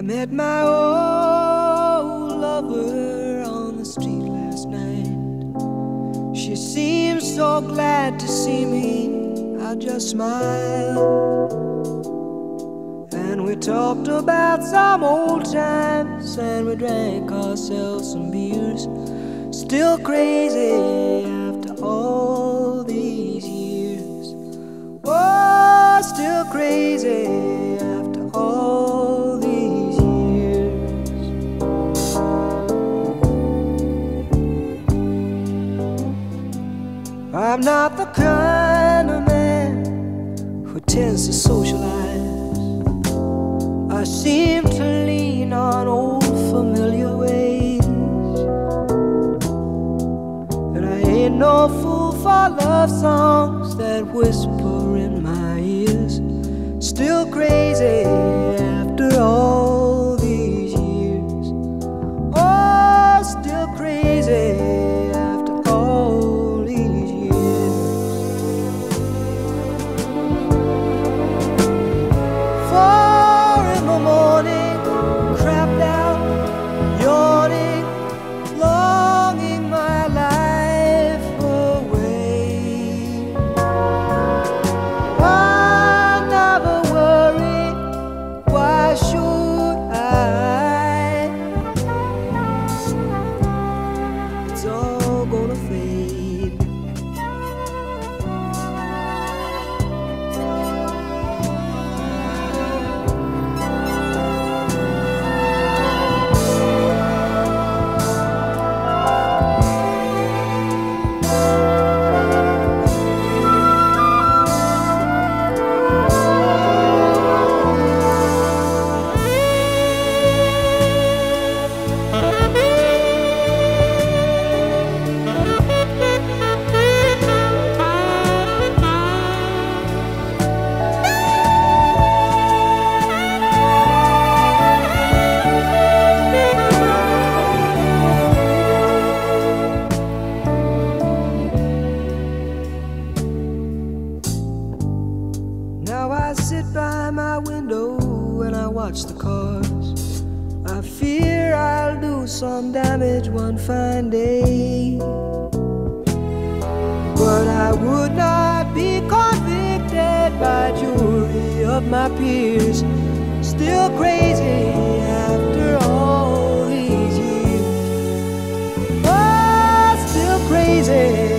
I met my old lover on the street last night. She seemed so glad to see me. I just smiled. And we talked about some old times and we drank ourselves some beers. Still crazy after all these years. Oh, still crazy I'm not the kind of man who tends to socialize. I seem to lean on old familiar ways. And I ain't no fool for love songs that whisper in my ears. Still crazy I sit by my window and I watch the cars. I fear I'll do some damage one fine day. But I would not be convicted by jury of my peers. Still crazy after all these years. Still crazy.